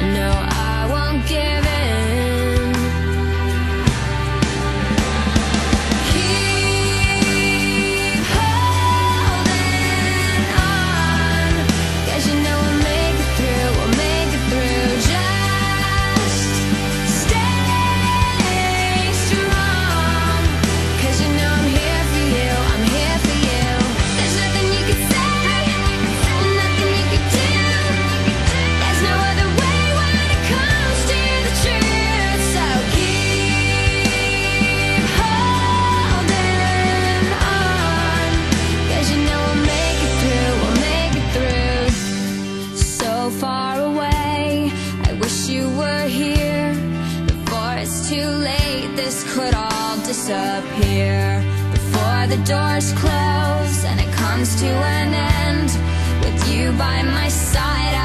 No, I won't give disappear. Before the doors close and it comes to an end, with you by my side.